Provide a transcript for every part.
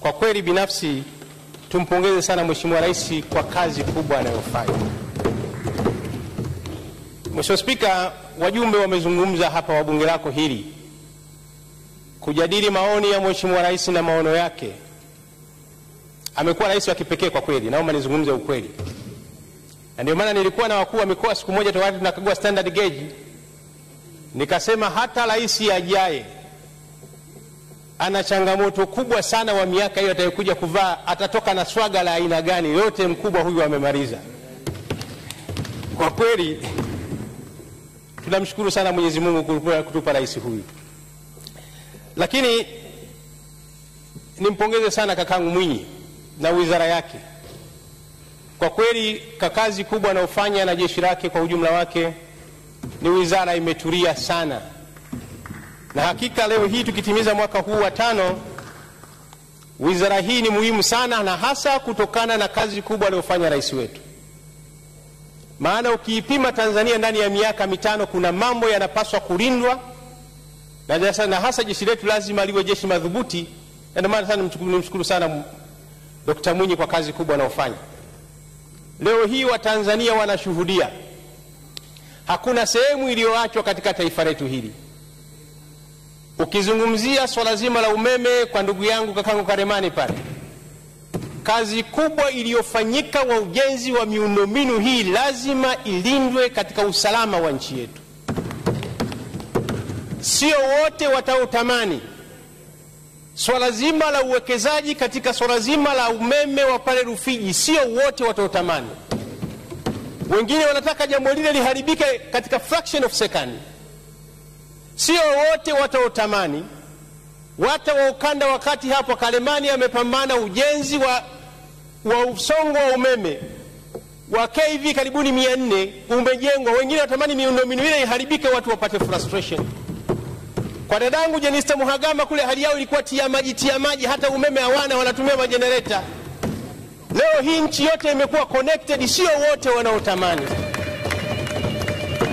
Kwa kweli binafsi tumpongeze sana Mheshimiwa Rais kwa kazi kubwa anayofanya. Mheshimiwa Spika, wajumbe wamezungumza hapa wa bunge lako hili kujadili maoni ya Mheshimiwa Rais na maono yake. Amekuwa rais wa kipekee kwa kweli, naomba nizungumze ukweli, na ndio maana nilikuwa na wakuu wa mikoa siku moja tayari tunakagua standard gauge, nikasema hata rais ajaye ana changamoto kubwa sana wa miaka hiyo atayokuja kuvaa, atatoka na swaga la aina gani? Yote mkubwa huyu amemaliza. Kwa kweli tunamshukuru sana Mwenyezi Mungu kutupa, rais huyu, lakini nimpongeze sana kakangu Mwinyi na wizara yake. Kwa kweli kwa kazi kubwa anayofanya na jeshi lake kwa ujumla wake, ni wizara imetulia sana na hakika leo hii tukitimiza mwaka huu wa tano, wizara hii ni muhimu sana, na hasa kutokana na kazi kubwa aliyofanya rais wetu. Maana ukiipima Tanzania ndani ya miaka mitano, kuna mambo yanapaswa kulindwa na, na hasa jeshi letu lazima liwe jeshi madhubuti. Ndio maana sana nimshukuru sana Dkt. Mwinyi kwa kazi kubwa anayofanya. Leo hii Watanzania wanashuhudia hakuna sehemu iliyoachwa katika taifa letu hili. Ukizungumzia swala zima la umeme kwa ndugu yangu kakangu Karemani pale, kazi kubwa iliyofanyika wa ujenzi wa miundombinu hii lazima ilindwe katika usalama wa nchi yetu. Sio wote wataotamani swala zima la uwekezaji katika swala zima la umeme wa pale Rufiji, sio wote wataotamani. Wengine wanataka jambo lile liharibike katika fraction of second sio wote wataotamani. Wata wa ukanda wakati hapo Kalemani amepambana ujenzi wa, wa usongo wa umeme wa KV karibuni mia nne umejengwa. Wengine watamani miundombinu ile iharibike, watu wapate frustration. Kwa dadangu Jenista Muhagama kule, hali yao ilikuwa tia maji tia maji, hata umeme hawana, wanatumia majenereta. Leo hii nchi yote imekuwa connected, sio wote wanaotamani.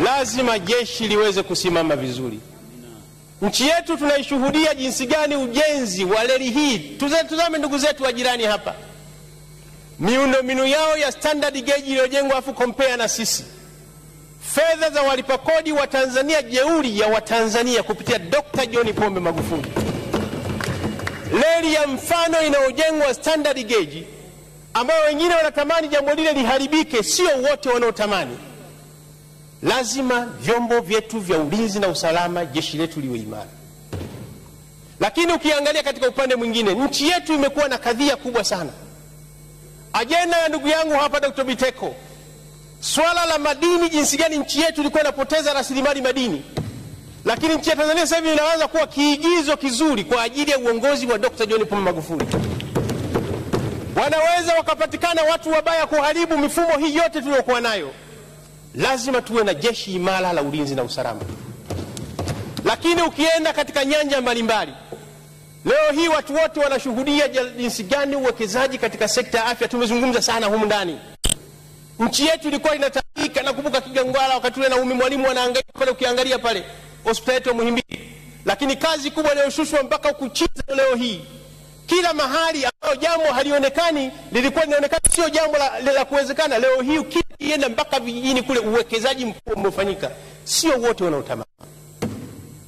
Lazima jeshi liweze kusimama vizuri. Nchi yetu tunaishuhudia jinsi gani ujenzi wa reli hii. Tuzame ndugu zetu wa jirani hapa, miundombinu yao ya standard gauge iliyojengwa, afu kompea na sisi, fedha za walipa kodi wa Tanzania, jeuri ya Watanzania kupitia Dr. John Pombe Magufuli. Reli ya mfano inayojengwa standard gauge, ambayo wengine wanatamani jambo lile liharibike, sio wote wanaotamani lazima vyombo vyetu vya ulinzi na usalama, jeshi letu liwe imara. Lakini ukiangalia katika upande mwingine, nchi yetu imekuwa na kadhia kubwa sana. Ajenda ya ndugu yangu hapa Dr. Biteko, swala la madini, jinsi gani nchi yetu ilikuwa inapoteza rasilimali madini, lakini nchi ya Tanzania sasa hivi inaanza kuwa kiigizo kizuri kwa ajili ya uongozi wa Dr. John Pombe Magufuli. Wanaweza wakapatikana watu wabaya kuharibu mifumo hii yote tuliyokuwa nayo lazima tuwe na jeshi imara la ulinzi na usalama. Lakini ukienda katika nyanja mbalimbali, leo hii watu wote wanashuhudia jinsi gani uwekezaji katika sekta ya afya. Tumezungumza sana humu ndani, nchi yetu ilikuwa inatabika. Nakumbuka Kigangwala wakati ule na umi mwalimu anaangalia pale, ukiangalia pale hospitali yetu ya Muhimbili, lakini kazi kubwa iliyoshushwa mpaka ukuchiza leo hii kila mahali ambayo jambo halionekani lilikuwa linaonekana sio jambo la, la kuwezekana. Leo hii ukienda mpaka vijijini kule, uwekezaji mkubwa umefanyika. Sio wote wanaotamani.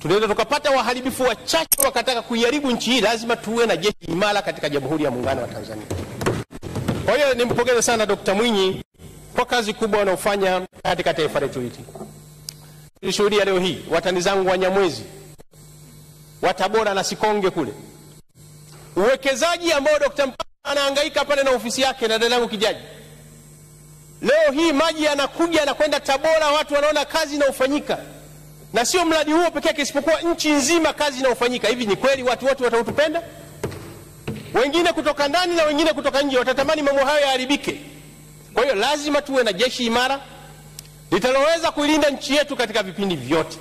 Tunaweza tukapata waharibifu wachache wakataka kuiharibu nchi hii. Lazima tuwe na jeshi imara katika Jamhuri ya Muungano wa Tanzania. Kwa hiyo nimpongeze sana Dkt. Mwinyi kwa kazi kubwa wanaofanya katika taifa letu hili. Nilishuhudia leo hii watani zangu wa Nyamwezi wa Tabora na Sikonge kule uwekezaji ambao Dr. Mpana anahangaika pale na ofisi yake na dada yangu Kijaji. Leo hii maji yanakuja yanakwenda Tabora, watu wanaona kazi inaofanyika na sio mradi huo pekee yake, isipokuwa nchi nzima kazi inaofanyika Hivi ni kweli watu wote watautupenda? Wengine kutoka ndani na wengine kutoka nje watatamani mambo hayo yaharibike. Kwa hiyo lazima tuwe na jeshi imara litaloweza kuilinda nchi yetu katika vipindi vyote.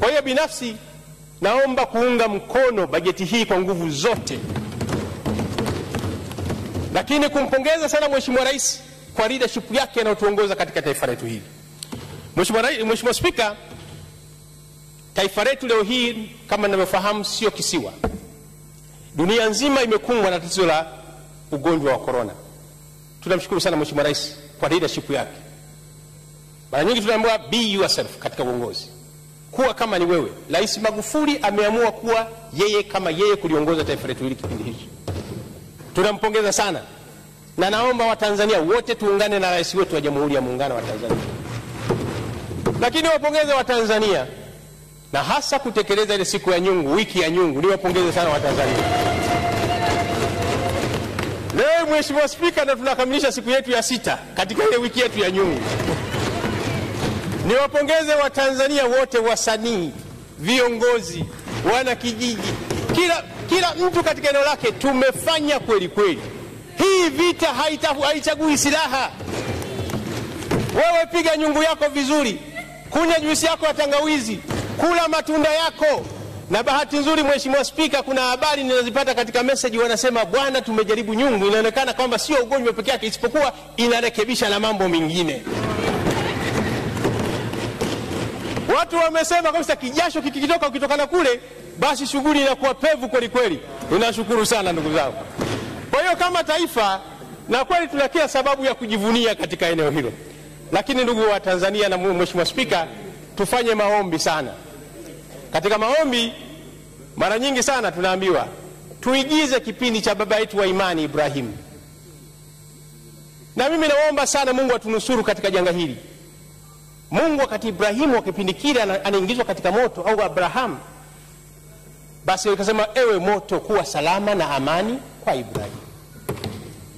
Kwa hiyo binafsi naomba kuunga mkono bajeti hii kwa nguvu zote, lakini kumpongeza sana Mheshimiwa Rais kwa leadership yake anayotuongoza katika taifa letu hili. Mheshimiwa Spika, taifa letu leo hii kama ninavyofahamu sio kisiwa, Dunia nzima imekumbwa na tatizo la ugonjwa wa korona. Tunamshukuru sana Mheshimiwa Rais kwa leadership yake. Mara nyingi tunaambiwa be yourself katika uongozi, kuwa kama ni wewe. Rais Magufuli ameamua kuwa yeye kama yeye kuliongoza taifa letu hili kipindi hichi. Tunampongeza sana na naomba Watanzania wote tuungane na rais wetu wa Jamhuri ya Muungano wa Tanzania. Lakini wapongeze Watanzania na hasa kutekeleza ile siku ya nyungu, wiki ya nyungu. Niwapongeze sana Watanzania. Leo Mheshimiwa Spika, na tunakamilisha siku yetu ya sita katika ile wiki yetu ya nyungu. Niwapongeze Watanzania wote, wasanii, viongozi, wana kijiji, kila, kila mtu katika eneo lake. Tumefanya kweli kweli. Hii vita haichagui silaha. Wewe piga nyungu yako vizuri, kunywa juisi yako ya tangawizi, kula matunda yako. Na bahati nzuri, Mheshimiwa Spika, kuna habari ninazipata katika meseji, wanasema bwana, tumejaribu nyungu, inaonekana kwamba sio ugonjwa peke yake, isipokuwa inarekebisha na mambo mengine. Watu wamesema kabisa kijasho kikitoka ukitokana kule, basi shughuli inakuwa pevu kweli kweli. Ninashukuru sana ndugu zangu. Kwa hiyo kama taifa, na kweli tuna kila sababu ya kujivunia katika eneo hilo, lakini ndugu wa Tanzania na Mheshimiwa Spika, tufanye maombi sana. Katika maombi mara nyingi sana tunaambiwa tuigize kipindi cha baba yetu wa imani Ibrahimu, na mimi naomba sana Mungu atunusuru katika janga hili. Mungu wakati Ibrahimu wa kipindi kile anaingizwa katika moto au Abrahamu, basi ikasema ewe moto, kuwa salama na amani kwa Ibrahimu.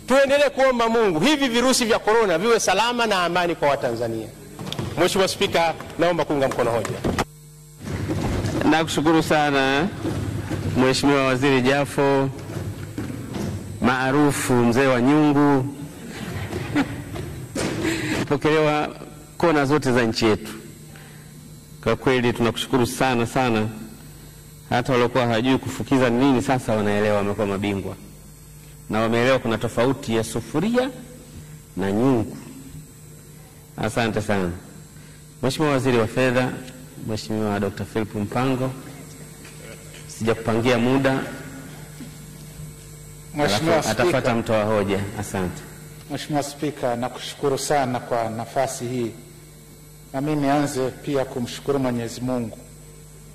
Tuendelee kuomba Mungu hivi virusi vya korona viwe salama na amani kwa Watanzania. Mheshimiwa Spika, naomba kuunga mkono hoja. Nakushukuru sana Mheshimiwa Waziri Jafo maarufu mzee wa nyungu, pokelewa kona zote za nchi yetu. Kwa kweli tunakushukuru sana sana, hata waliokuwa hawajui kufukiza ni nini sasa wanaelewa, wamekuwa mabingwa na wameelewa kuna tofauti ya sufuria na nyungu. Asante sana Mheshimiwa Waziri wa Fedha, Mheshimiwa Dr. Philip Mpango, sijakupangia muda, Mheshimiwa atafuata mtoa hoja. Asante. Mheshimiwa Spika, nakushukuru sana kwa nafasi hii, na mimi nianze pia kumshukuru Mwenyezi Mungu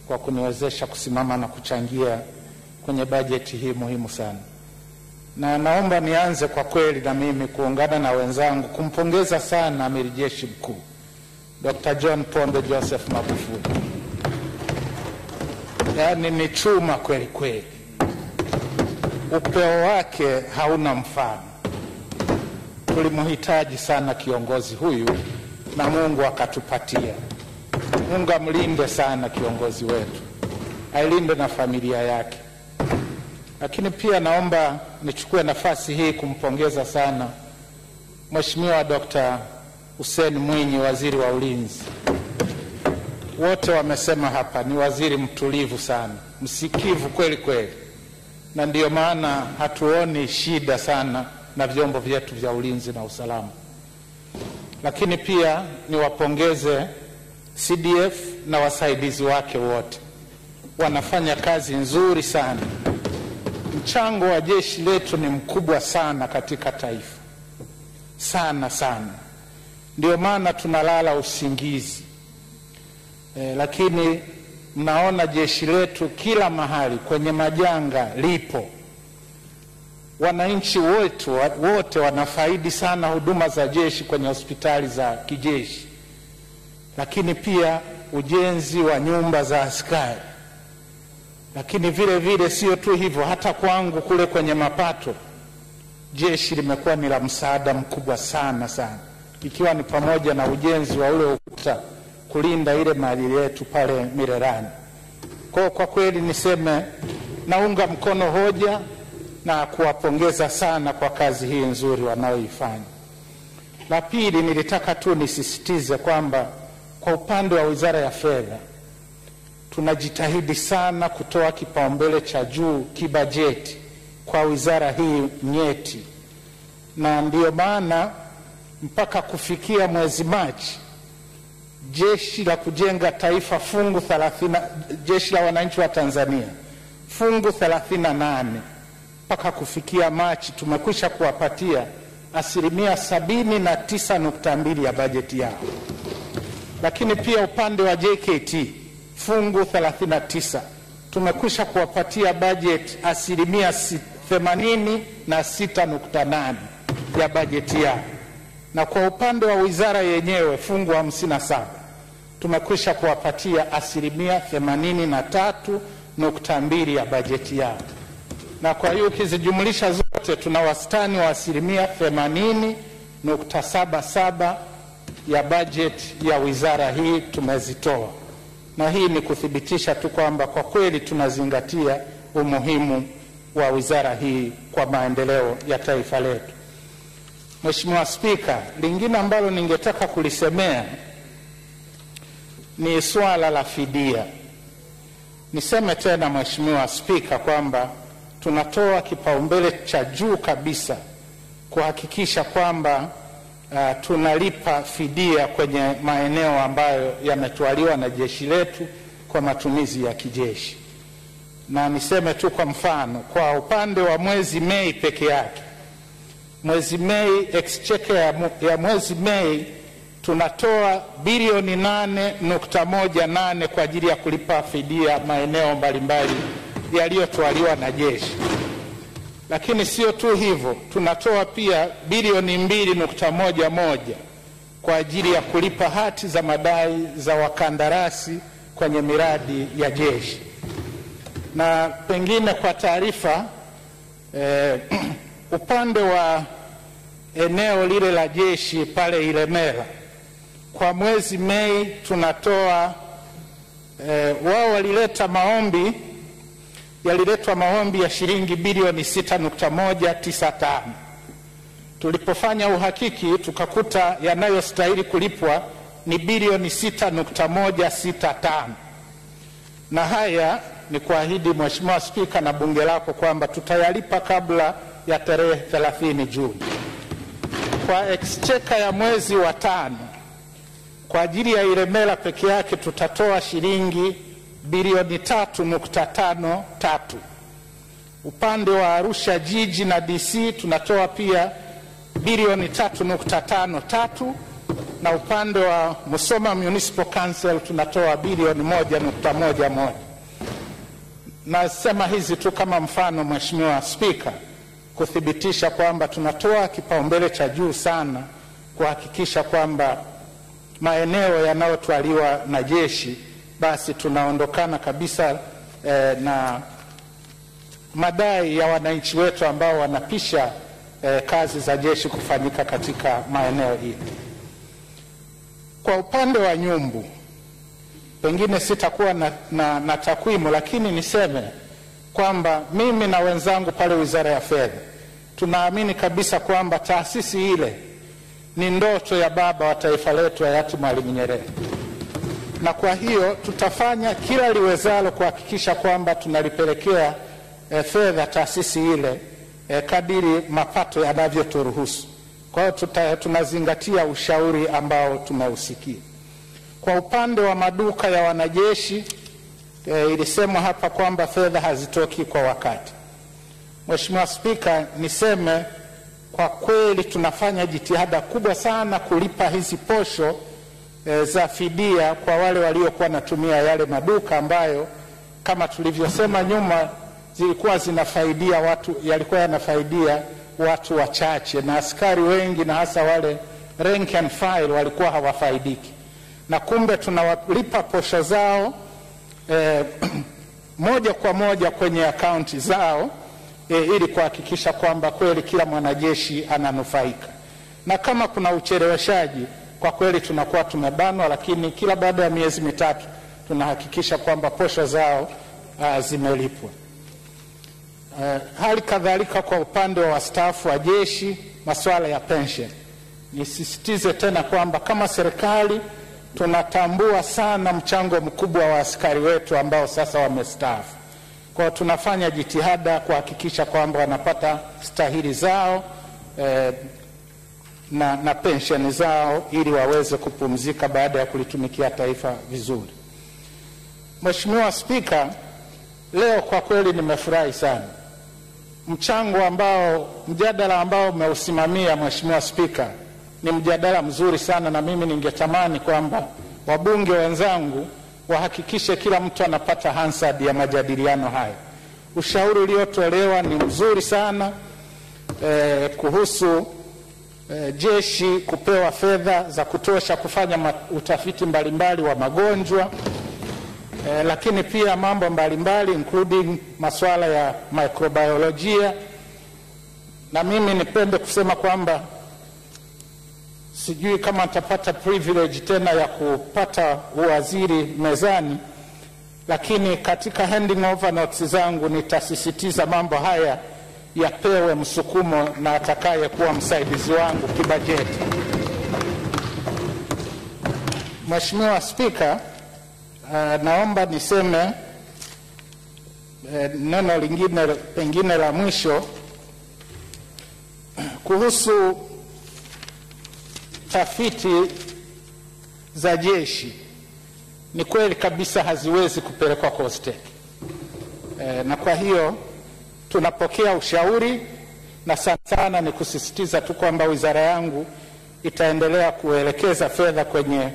kwa kuniwezesha kusimama na kuchangia kwenye bajeti hii muhimu sana, na naomba nianze kwa kweli na mimi kuungana na wenzangu kumpongeza sana Amiri Jeshi Mkuu Dr. John Pombe Joseph Magufuli. Yaani ni chuma kweli kweli, upeo wake hauna mfano. Tulimhitaji sana kiongozi huyu na Mungu akatupatia. Mungu amlinde sana kiongozi wetu, ailinde na familia yake. Lakini pia naomba nichukue nafasi hii kumpongeza sana Mheshimiwa Dkt. Hussein Mwinyi, waziri wa ulinzi. Wote wamesema hapa ni waziri mtulivu sana, msikivu kweli kweli, na ndiyo maana hatuoni shida sana na vyombo vyetu vya ulinzi na usalama. Lakini pia niwapongeze CDF na wasaidizi wake wote, wanafanya kazi nzuri sana. Mchango wa jeshi letu ni mkubwa sana katika taifa, sana sana, ndio maana tunalala usingizi. E, lakini mnaona jeshi letu kila mahali kwenye majanga lipo. Wananchi wote, wote wanafaidi sana huduma za jeshi kwenye hospitali za kijeshi, lakini pia ujenzi wa nyumba za askari. Lakini vile vile sio tu hivyo, hata kwangu kule kwenye mapato jeshi limekuwa ni la msaada mkubwa sana sana, ikiwa ni pamoja na ujenzi wa ule ukuta kulinda ile mali yetu pale Mirerani. Kwa kwa kweli niseme naunga mkono hoja na kuwapongeza sana kwa kazi hii nzuri wanayoifanya. La pili, nilitaka tu nisisitize kwamba kwa upande wa Wizara ya Fedha tunajitahidi sana kutoa kipaumbele cha juu kibajeti kwa wizara hii nyeti, na ndiyo maana mpaka kufikia mwezi Machi jeshi la kujenga taifa fungu 30, jeshi la wananchi wa Tanzania fungu 38 mpaka kufikia Machi tumekwisha kuwapatia asilimia sabini na tisa nukta mbili ya bajeti yao, lakini pia upande wa JKT fungu 39 tumekwisha kuwapatia bajeti asilimia themanini na sita nukta nane ya bajeti yao, na kwa upande wa wizara yenyewe fungu 57 tumekwisha kuwapatia asilimia themanini na tatu nukta mbili ya bajeti yao, na kwa hiyo ukizijumlisha zote tuna wastani wa asilimia themanini nukta saba saba ya bajeti ya wizara hii tumezitoa, na hii ni kuthibitisha tu kwamba kwa kweli tunazingatia umuhimu wa wizara hii kwa maendeleo ya taifa letu. Mheshimiwa Spika, lingine ambalo ningetaka kulisemea ni swala la fidia. Niseme tena Mheshimiwa Spika kwamba tunatoa kipaumbele cha juu kabisa kuhakikisha kwamba uh, tunalipa fidia kwenye maeneo ambayo yametwaliwa na jeshi letu kwa matumizi ya kijeshi. Na niseme tu kwa mfano, kwa upande wa mwezi Mei peke yake, mwezi Mei exchequer ya, mwezi Mei tunatoa bilioni nane nukta moja nane kwa ajili ya kulipa fidia maeneo mbalimbali yaliyotwaliwa na jeshi. Lakini sio tu hivyo, tunatoa pia bilioni mbili nukta moja moja kwa ajili ya kulipa hati za madai za wakandarasi kwenye miradi ya jeshi. Na pengine kwa taarifa eh, upande wa eneo lile la jeshi pale Ilemela kwa mwezi Mei tunatoa eh, wao walileta maombi yaliletwa maombi ya shilingi bilioni 6.195. Tulipofanya uhakiki tukakuta yanayostahili kulipwa ni bilioni 6.165, na haya ni kuahidi Mheshimiwa Spika na bunge lako kwamba tutayalipa kabla ya tarehe 30 Juni. Kwa exchequer ya mwezi wa tano kwa ajili ya Ilemela peke yake tutatoa shilingi bilioni tatu nukta tano tatu. Upande wa Arusha jiji na DC tunatoa pia bilioni tatu nukta tano tatu na upande wa Musoma Municipal Council tunatoa bilioni moja nukta moja moja. Nasema hizi tu kama mfano, Mheshimiwa Spika, kuthibitisha kwamba tunatoa kipaumbele cha juu sana kuhakikisha kwamba maeneo yanayotwaliwa na jeshi basi tunaondokana kabisa eh, na madai ya wananchi wetu ambao wanapisha eh, kazi za jeshi kufanyika katika maeneo hili. Kwa upande wa nyumbu, pengine sitakuwa na, na, na takwimu, lakini niseme kwamba mimi na wenzangu pale Wizara ya Fedha tunaamini kabisa kwamba taasisi ile ni ndoto ya baba wa taifa letu hayati Mwalimu Nyerere na kwa hiyo tutafanya kila liwezalo kuhakikisha kwamba tunalipelekea e, fedha taasisi ile e, kadiri mapato yanavyoturuhusu. Kwa hiyo tunazingatia ushauri ambao tumeusikia. Kwa upande wa maduka ya wanajeshi e, ilisemwa hapa kwamba fedha hazitoki kwa wakati. Mheshimiwa Spika, niseme kwa kweli tunafanya jitihada kubwa sana kulipa hizi posho e, za fidia kwa wale waliokuwa wanatumia yale maduka ambayo kama tulivyosema nyuma zilikuwa zinafaidia watu, yalikuwa yanafaidia watu wachache, na askari wengi na hasa wale rank and file walikuwa hawafaidiki, na kumbe tunawalipa posho zao e, moja kwa moja kwenye akaunti zao e, ili kuhakikisha kwamba kweli kila mwanajeshi ananufaika, na kama kuna ucheleweshaji kwa kweli tunakuwa tumebanwa, lakini kila baada ya miezi mitatu tunahakikisha kwamba posho zao uh, zimelipwa. Uh, hali kadhalika kwa upande wa wastaafu wa jeshi, masuala ya pension, nisisitize tena kwamba kama serikali tunatambua sana mchango mkubwa wa askari wetu ambao sasa wamestaafu. Kwa tunafanya jitihada kuhakikisha kwamba wanapata stahili zao eh, na, na pensheni zao ili waweze kupumzika baada ya kulitumikia taifa vizuri. Mheshimiwa Spika, leo kwa kweli nimefurahi sana mchango ambao mjadala ambao umeusimamia Mheshimiwa Spika ni mjadala mzuri sana, na mimi ningetamani kwamba wabunge wenzangu wahakikishe kila mtu anapata Hansard ya majadiliano haya. Ushauri uliotolewa ni mzuri sana eh, kuhusu eh, jeshi kupewa fedha za kutosha kufanya ma- utafiti mbalimbali wa magonjwa. Eh, lakini pia mambo mbalimbali including masuala ya microbiolojia, na mimi nipende kusema kwamba sijui kama nitapata privilege tena ya kupata uwaziri mezani, lakini katika handing over notes zangu nitasisitiza mambo haya yapewe msukumo na atakaye kuwa msaidizi wangu kibajeti. Mheshimiwa Spika, uh, naomba niseme eh, neno lingine pengine la mwisho kuhusu tafiti za jeshi. Ni kweli kabisa haziwezi kupelekwa COSTECH e, na kwa hiyo tunapokea ushauri na sana sana ni kusisitiza tu kwamba wizara yangu itaendelea kuelekeza fedha kwenye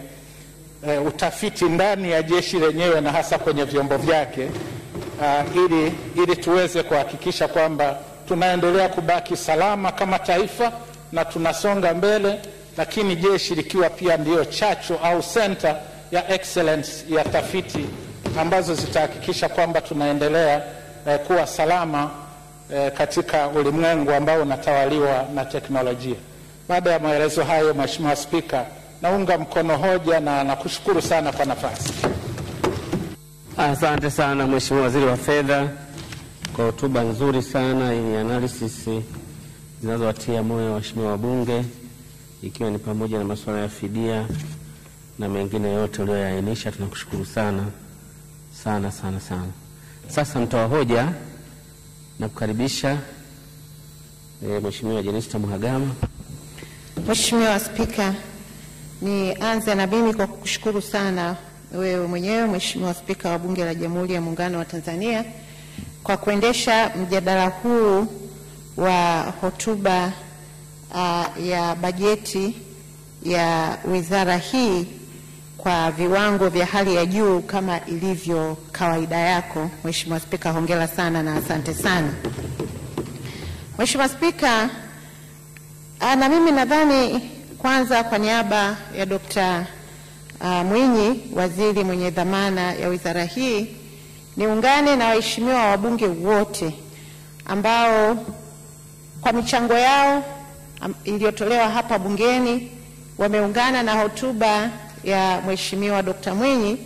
e, utafiti ndani ya jeshi lenyewe na hasa kwenye vyombo vyake uh, ili, ili tuweze kuhakikisha kwamba tunaendelea kubaki salama kama taifa na tunasonga mbele, lakini jeshi likiwa pia ndiyo chacho au center ya excellence ya tafiti ambazo zitahakikisha kwamba tunaendelea eh, kuwa salama eh, katika ulimwengu ambao unatawaliwa na teknolojia. Baada ya maelezo hayo, Mheshimiwa Spika, naunga mkono hoja na nakushukuru sana kwa nafasi. Asante sana Mheshimiwa Waziri wa Fedha kwa hotuba nzuri sana yenye analysis zinazowatia moyo waheshimiwa wabunge, ikiwa ni pamoja na masuala ya fidia na mengine yote uliyoyaainisha. Tunakushukuru sana sana sana sana. Sasa mtoa hoja na kukaribisha e, Mheshimiwa Jenista Mhagama. Mheshimiwa Spika, nianze na mimi kwa kukushukuru sana wewe mwenyewe Mheshimiwa Spika wa Bunge la Jamhuri ya Muungano wa Tanzania kwa kuendesha mjadala huu wa hotuba uh, ya bajeti ya wizara hii kwa viwango vya hali ya juu kama ilivyo kawaida yako. Mheshimiwa Spika, hongera sana na asante sana. Mheshimiwa Spika, Ah, na mimi nadhani kwanza kwa niaba ya Dr. uh, Mwinyi, waziri mwenye dhamana ya wizara hii, niungane na waheshimiwa wabunge wote ambao kwa michango yao iliyotolewa hapa bungeni wameungana na hotuba ya Mheshimiwa Dr. Mwinyi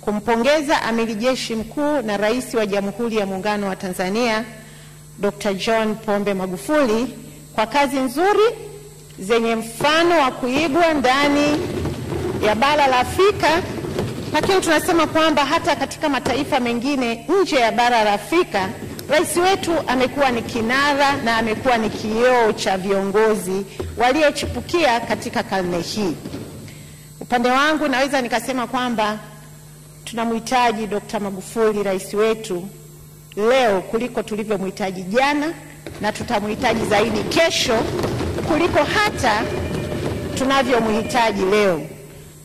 kumpongeza amiri jeshi mkuu na rais wa Jamhuri ya Muungano wa Tanzania Dr. John Pombe Magufuli kwa kazi nzuri zenye mfano wa kuigwa ndani ya bara la Afrika, lakini tunasema kwamba hata katika mataifa mengine nje ya bara la Afrika, rais wetu amekuwa ni kinara na amekuwa ni kioo cha viongozi waliochipukia katika karne hii. Upande wangu naweza nikasema kwamba tunamhitaji Dr. Magufuli rais wetu leo kuliko tulivyomhitaji jana, na tutamhitaji zaidi kesho kuliko hata tunavyomhitaji leo.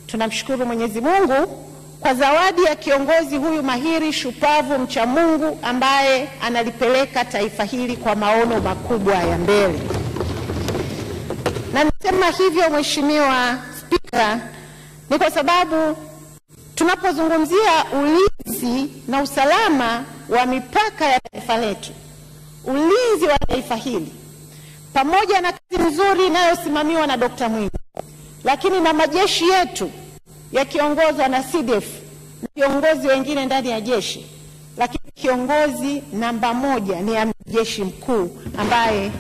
Tunamshukuru Mwenyezi Mungu kwa zawadi ya kiongozi huyu mahiri, shupavu, mcha Mungu ambaye analipeleka taifa hili kwa maono makubwa ya mbele. Na nasema hivyo Mheshimiwa Spika, ni kwa sababu tunapozungumzia ulinzi na usalama wa mipaka ya taifa letu, ulinzi wa taifa hili pamoja na kazi nzuri inayosimamiwa na Dkt. Mwinyi, lakini na majeshi yetu yakiongozwa na CDF na viongozi wengine ndani ya jeshi, lakini kiongozi namba moja ni amiri jeshi mkuu ambaye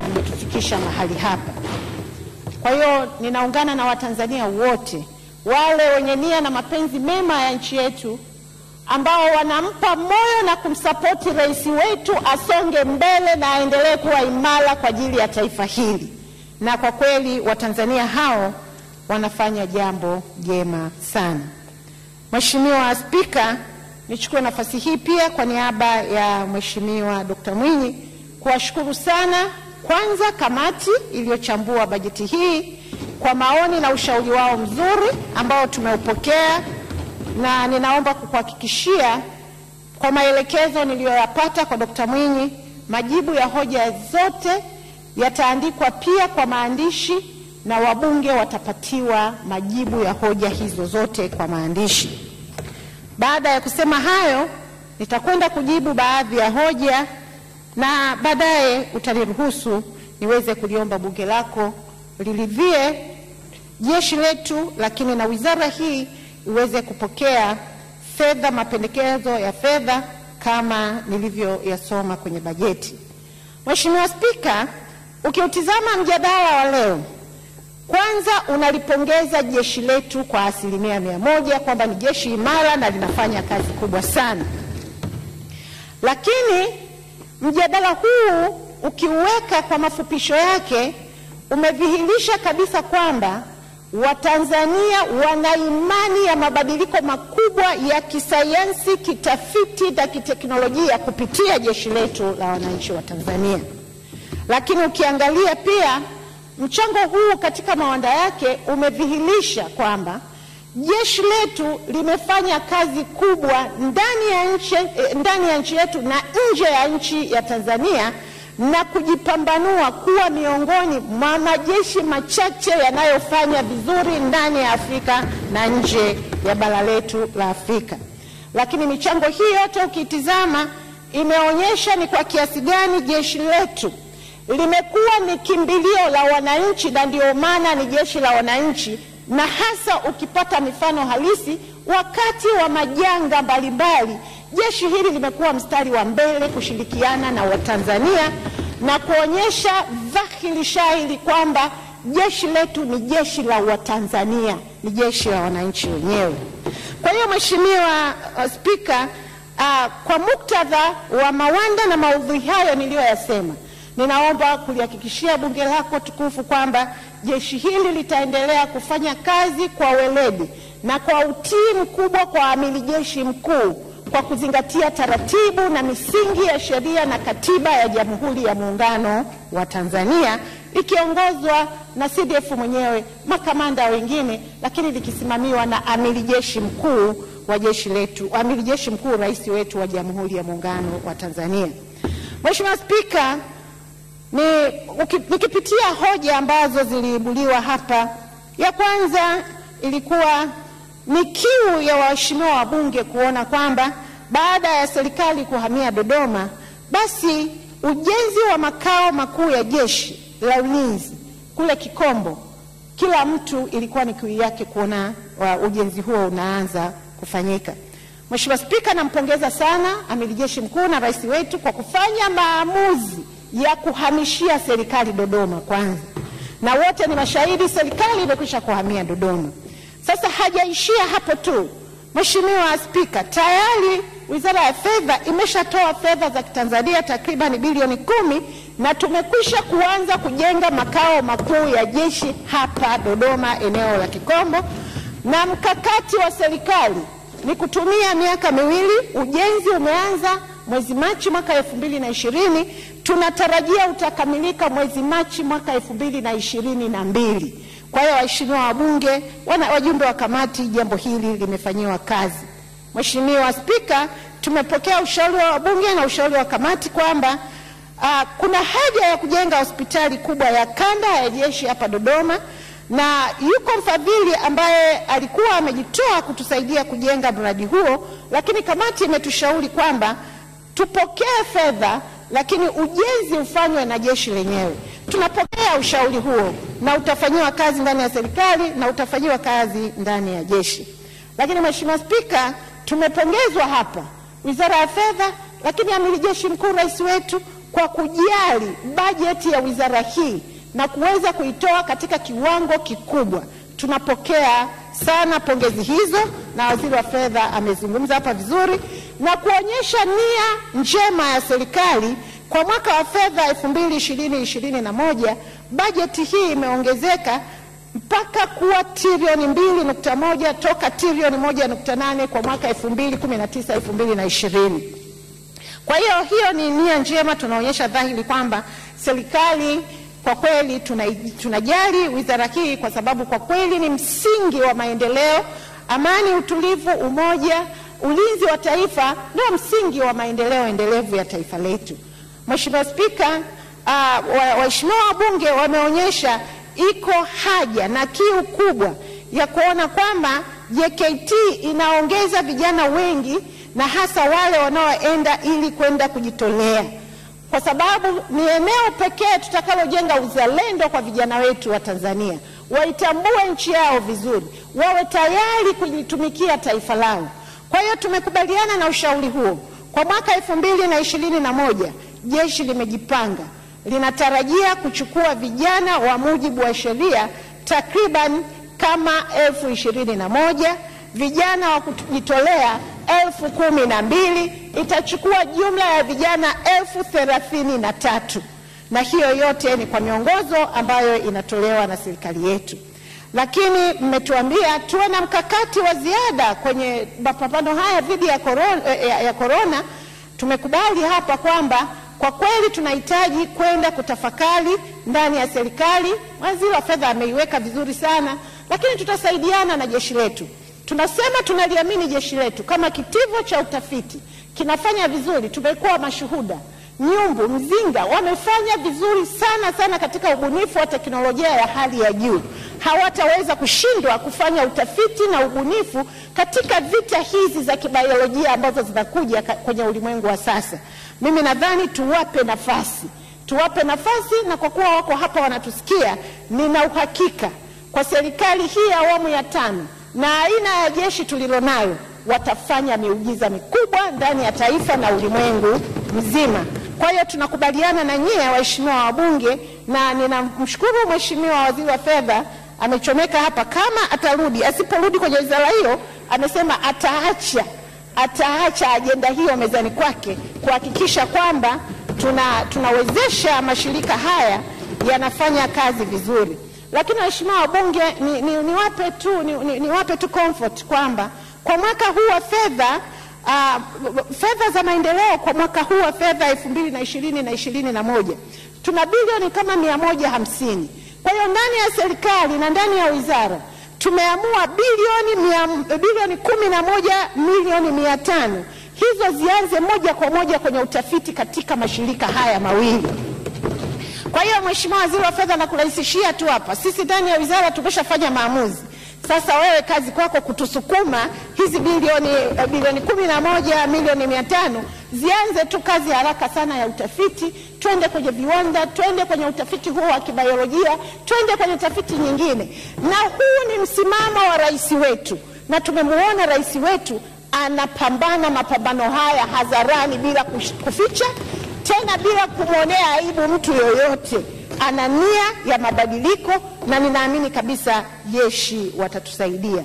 ametufikisha mahali hapa. Kwa hiyo ninaungana na Watanzania wote wale wenye nia na mapenzi mema ya nchi yetu ambao wanampa moyo na kumsapoti rais wetu asonge mbele na aendelee kuwa imara kwa ajili ya taifa hili. Na kwa kweli Watanzania hao wanafanya jambo jema sana. Mheshimiwa Spika, nichukue nafasi hii pia kwa niaba ya Mheshimiwa Dkt. Mwinyi kuwashukuru sana kwanza kamati iliyochambua bajeti hii kwa maoni na ushauri wao mzuri ambao tumeupokea, na ninaomba kukuhakikishia kwa maelekezo niliyoyapata kwa Dkt. Mwinyi, majibu ya hoja zote yataandikwa pia kwa maandishi na wabunge watapatiwa majibu ya hoja hizo zote kwa maandishi. Baada ya kusema hayo, nitakwenda kujibu baadhi ya hoja na baadaye utaniruhusu niweze kuliomba bunge lako liridhie jeshi letu, lakini na wizara hii iweze kupokea fedha, mapendekezo ya fedha kama nilivyoyasoma kwenye bajeti. Mheshimiwa Spika, ukiutizama mjadala wa leo, kwanza unalipongeza jeshi letu kwa asilimia mia moja kwamba ni jeshi imara na linafanya kazi kubwa sana, lakini mjadala huu ukiuweka kwa mafupisho yake umedhihirisha kabisa kwamba Watanzania wana imani ya mabadiliko makubwa ya kisayansi, kitafiti na kiteknolojia kupitia jeshi letu la wananchi wa Tanzania. Lakini ukiangalia pia mchango huu katika mawanda yake umedhihirisha kwamba jeshi letu limefanya kazi kubwa ndani ya nchi, eh, ndani ya nchi yetu na nje ya nchi ya Tanzania na kujipambanua kuwa miongoni mwa majeshi machache yanayofanya vizuri ndani ya Afrika na nje ya bara letu la Afrika. Lakini michango hii yote ukitizama imeonyesha ni kwa kiasi gani jeshi letu limekuwa ni kimbilio la wananchi, na ndio maana ni jeshi la wananchi, na hasa ukipata mifano halisi wakati wa majanga mbalimbali, jeshi hili limekuwa mstari wa mbele kushirikiana na Watanzania na kuonyesha dhahiri shahiri kwamba jeshi letu ni jeshi la Watanzania, ni jeshi la wananchi wenyewe. Kwa hiyo Mheshimiwa uh, Spika, uh, kwa muktadha wa mawanda na maudhui hayo niliyoyasema ninaomba kulihakikishia bunge lako tukufu kwamba jeshi hili litaendelea kufanya kazi kwa weledi na kwa utii mkubwa kwa amiri jeshi mkuu kwa kuzingatia taratibu na misingi ya sheria na katiba ya Jamhuri ya Muungano wa Tanzania ikiongozwa na CDF mwenyewe, makamanda wengine, lakini likisimamiwa na amiri jeshi mkuu wa jeshi letu, amiri jeshi mkuu rais wetu wa Jamhuri ya Muungano wa Tanzania. Mheshimiwa Spika, ni nikipitia hoja ambazo ziliibuliwa hapa, ya kwanza ilikuwa ni kiu ya waheshimiwa wabunge kuona kwamba baada ya serikali kuhamia Dodoma, basi ujenzi wa makao makuu ya jeshi la ulinzi kule Kikombo, kila mtu ilikuwa ni kiu yake kuona ujenzi huo unaanza kufanyika. Mheshimiwa Spika, nampongeza sana amiri jeshi mkuu na rais wetu kwa kufanya maamuzi ya kuhamishia serikali Dodoma kwanza, na wote ni mashahidi, serikali imekwisha kuhamia Dodoma. Sasa hajaishia hapo tu, Mheshimiwa Spika, tayari Wizara ya Fedha imeshatoa fedha za Kitanzania takriban bilioni kumi na tumekwisha kuanza kujenga makao makuu ya jeshi hapa Dodoma, eneo la Kikombo, na mkakati wa serikali ni kutumia miaka miwili. Ujenzi umeanza mwezi Machi mwaka elfu mbili na ishirini tunatarajia utakamilika mwezi Machi mwaka elfu mbili na ishirini na mbili. Kwa hiyo waheshimiwa wabunge, wajumbe wa kamati, jambo hili limefanyiwa kazi. Mheshimiwa Spika, tumepokea ushauri wa wabunge na ushauri wa kamati kwamba uh, kuna haja ya kujenga hospitali kubwa ya kanda ya jeshi hapa Dodoma, na yuko mfadhili ambaye alikuwa amejitoa kutusaidia kujenga mradi huo, lakini kamati imetushauri kwamba tupokee fedha lakini ujenzi ufanywe na jeshi lenyewe. Tunapokea ushauri huo na utafanyiwa kazi ndani ya serikali na utafanyiwa kazi ndani ya jeshi. Lakini Mheshimiwa Spika, tumepongezwa hapa Wizara ya Fedha, lakini amiri jeshi mkuu rais wetu kwa kujali bajeti ya wizara hii na kuweza kuitoa katika kiwango kikubwa. Tunapokea sana pongezi hizo, na waziri wa fedha amezungumza hapa vizuri na kuonyesha nia njema ya serikali kwa mwaka wa fedha 2020 2021 bajeti hii imeongezeka mpaka kuwa trilioni mbili nukta moja toka trilioni moja nukta nane kwa mwaka 2019 2020. Kwa hiyo hiyo ni nia njema, tunaonyesha dhahiri kwamba serikali kwa kweli tuna- tunajali wizara hii kwa sababu kwa kweli ni msingi wa maendeleo. Amani, utulivu, umoja, ulinzi wa taifa ndio msingi wa maendeleo endelevu ya taifa letu. Mheshimiwa Spika, uh, waheshimiwa wabunge wameonyesha iko haja na kiu kubwa ya kuona kwamba JKT inaongeza vijana wengi na hasa wale wanaoenda ili kwenda kujitolea, kwa sababu ni eneo pekee tutakalojenga uzalendo kwa vijana wetu wa Tanzania, waitambue nchi yao vizuri, wawe tayari kulitumikia taifa lao. Kwa hiyo tumekubaliana na ushauri huo. Kwa mwaka elfu mbili na ishirini na moja jeshi limejipanga, linatarajia kuchukua vijana wa mujibu wa sheria takriban kama elfu ishirini na moja vijana wa kujitolea elfu kumi na mbili itachukua jumla ya vijana elfu thelathini na tatu na hiyo yote ni kwa miongozo ambayo inatolewa na serikali yetu. Lakini mmetuambia tuwe na mkakati wa ziada kwenye mapambano haya dhidi ya korona. Tumekubali hapa kwamba kwa kweli tunahitaji kwenda kutafakari ndani ya serikali. Waziri wa fedha ameiweka vizuri sana, lakini tutasaidiana na jeshi letu. Tunasema tunaliamini jeshi letu kama kitivo cha utafiti kinafanya vizuri. Tumekuwa mashuhuda Nyumbu, Mzinga wamefanya vizuri sana sana katika ubunifu wa teknolojia ya hali ya juu. Hawataweza kushindwa kufanya utafiti na ubunifu katika vita hizi za kibiolojia ambazo zinakuja kwenye ulimwengu wa sasa. Mimi nadhani tuwape nafasi, tuwape nafasi, na kwa kuwa wako hapa wanatusikia, nina uhakika kwa serikali hii ya awamu ya tano na aina ya jeshi tulilonayo watafanya miujiza mikubwa ndani ya taifa na ulimwengu mzima. Kwa hiyo tunakubaliana na nyie waheshimiwa wabunge, na ninamshukuru Mheshimiwa Waziri wa Fedha amechomeka hapa, kama atarudi, asiporudi kwenye wizara hiyo, amesema ataacha ataacha ajenda hiyo mezani kwake kuhakikisha kwamba tuna, tunawezesha mashirika haya yanafanya kazi vizuri. Lakini waheshimiwa wabunge, niwape ni, ni tu, ni, ni, niwape tu comfort kwamba kwa mwaka huu wa fedha uh, fedha za maendeleo kwa mwaka huu wa fedha elfu mbili na ishirini na ishirini na moja tuna bilioni kama mia moja hamsini. Kwa hiyo ndani ya serikali na ndani ya wizara tumeamua bilioni mia, bilioni kumi na moja milioni mia tano hizo zianze moja kwa moja kwenye utafiti katika mashirika haya mawili. Kwa hiyo Mheshimiwa Waziri wa Fedha, nakurahisishia tu hapa, sisi ndani ya wizara tumeshafanya maamuzi. Sasa wewe kazi kwako kutusukuma hizi bilioni eh, bilioni kumi na moja milioni mia tano zianze tu kazi haraka sana ya utafiti, twende kwenye viwanda, twende kwenye utafiti huo wa kibayolojia, twende kwenye tafiti nyingine, na huu ni msimamo wa rais wetu, na tumemwona rais wetu anapambana mapambano haya hadharani bila kuficha tena bila kumwonea aibu mtu yoyote. Ana nia ya mabadiliko na ninaamini kabisa jeshi watatusaidia.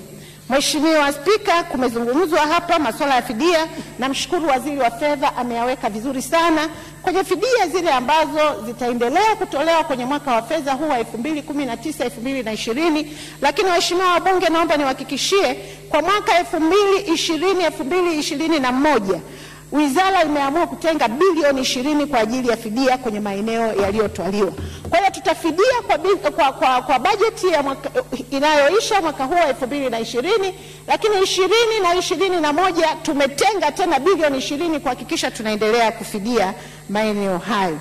Mheshimiwa Spika, kumezungumzwa hapa masuala ya fidia. Namshukuru Waziri wa Fedha ameyaweka vizuri sana kwenye fidia zile ambazo zitaendelea kutolewa kwenye mwaka wa fedha huu wa 2019 2020. Lakini waheshimiwa wabunge, naomba niwahakikishie kwa mwaka 2020 2021 Wizara imeamua kutenga bilioni ishirini kwa ajili ya fidia kwenye maeneo yaliyotwaliwa. Kwa hiyo tutafidia kwa, kwa, kwa, kwa bajeti ya mwaka, inayoisha mwaka huu wa elfu mbili na ishirini, lakini ishirini na ishirini na moja tumetenga tena bilioni ishirini kuhakikisha tunaendelea kufidia maeneo hayo.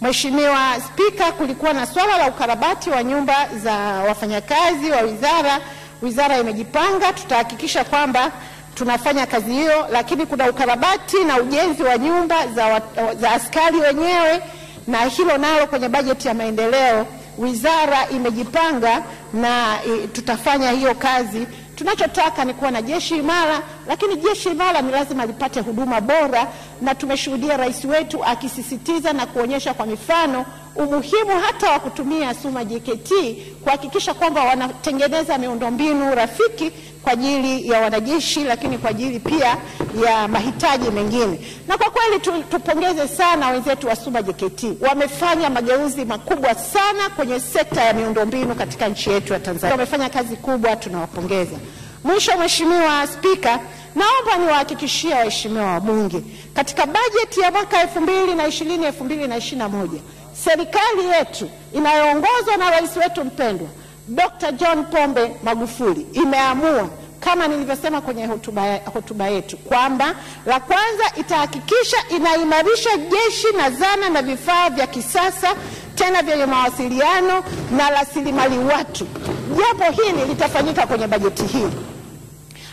Mheshimiwa Spika, kulikuwa na swala la ukarabati wa nyumba za wafanyakazi wa wizara. Wizara imejipanga, tutahakikisha kwamba tunafanya kazi hiyo, lakini kuna ukarabati na ujenzi wa nyumba za, wa, za askari wenyewe, na hilo nalo kwenye bajeti ya maendeleo wizara imejipanga na i, tutafanya hiyo kazi. Tunachotaka ni kuwa na jeshi imara, lakini jeshi imara ni lazima lipate huduma bora, na tumeshuhudia rais wetu akisisitiza na kuonyesha kwa mifano umuhimu hata wa kutumia SUMA JKT kuhakikisha kwamba wanatengeneza miundombinu rafiki kwa ajili ya wanajeshi, lakini kwa ajili pia ya mahitaji mengine. Na kwa kweli tu, tupongeze sana wenzetu wa SUMA JKT, wamefanya mageuzi makubwa sana kwenye sekta ya miundombinu katika nchi yetu ya Tanzania. Wamefanya kazi kubwa, tunawapongeza. Mwisho, Mheshimiwa Spika, naomba niwahakikishie waheshimiwa wabunge, katika bajeti ya mwaka 2020 2021 serikali yetu inayoongozwa na rais wetu mpendwa Dr. John Pombe Magufuli imeamua kama nilivyosema kwenye hotuba, hotuba yetu kwamba la kwanza itahakikisha inaimarisha jeshi na zana na vifaa vya kisasa tena vyenye mawasiliano na rasilimali watu. Jambo hili litafanyika kwenye bajeti hii,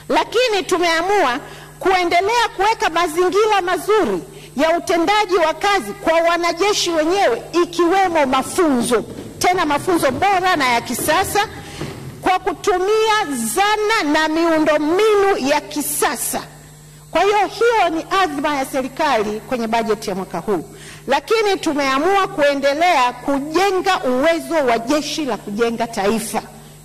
lakini tumeamua kuendelea kuweka mazingira mazuri ya utendaji wa kazi kwa wanajeshi wenyewe, ikiwemo mafunzo, tena mafunzo bora na ya kisasa kwa kutumia zana na miundombinu ya kisasa. Kwa hiyo hiyo ni azma ya serikali kwenye bajeti ya mwaka huu, lakini tumeamua kuendelea kujenga uwezo wa jeshi la kujenga taifa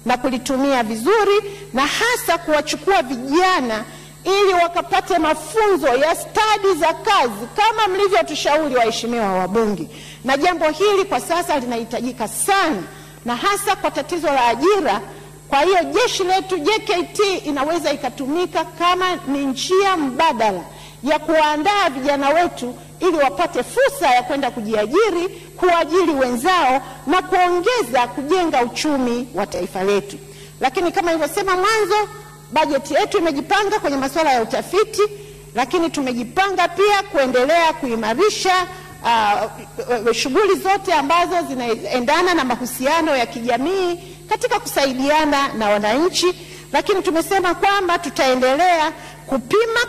na kulitumia vizuri, na hasa kuwachukua vijana ili wakapate mafunzo ya stadi za kazi kama mlivyotushauri waheshimiwa wabunge, na jambo hili kwa sasa linahitajika sana, na hasa kwa tatizo la ajira. Kwa hiyo jeshi letu JKT inaweza ikatumika kama ni njia mbadala ya kuwaandaa vijana wetu ili wapate fursa ya kwenda kujiajiri, kuajiri wenzao na kuongeza kujenga uchumi wa taifa letu. Lakini kama nilivyosema mwanzo, bajeti yetu imejipanga kwenye masuala ya utafiti, lakini tumejipanga pia kuendelea kuimarisha uh, shughuli zote ambazo zinaendana na mahusiano ya kijamii katika kusaidiana na wananchi, lakini tumesema kwamba tutaendelea kupima,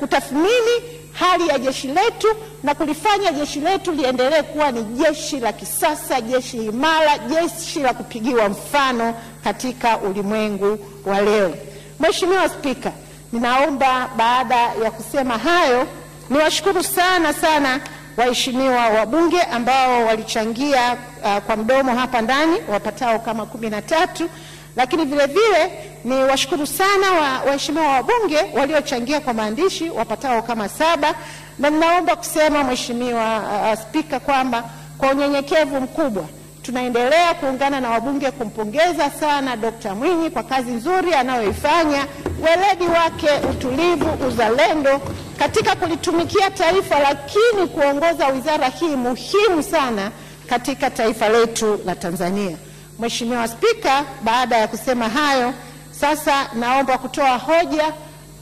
kutathmini hali ya jeshi letu na kulifanya jeshi letu liendelee kuwa ni jeshi la kisasa, jeshi imara, jeshi la kupigiwa mfano katika ulimwengu wa leo. Mheshimiwa Spika, ninaomba baada ya kusema hayo niwashukuru sana sana waheshimiwa wabunge ambao walichangia uh, kwa mdomo hapa ndani wapatao kama kumi na tatu, lakini vile vile ni washukuru sana waheshimiwa wa wabunge waliochangia kwa maandishi wapatao kama saba, na ninaomba kusema Mheshimiwa uh, Spika kwamba kwa unyenyekevu mkubwa tunaendelea kuungana na wabunge kumpongeza sana Dr. Mwinyi kwa kazi nzuri anayoifanya, weledi wake, utulivu, uzalendo katika kulitumikia taifa, lakini kuongoza wizara hii muhimu sana katika taifa letu la Tanzania. Mheshimiwa Spika, baada ya kusema hayo, sasa naomba kutoa hoja